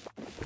you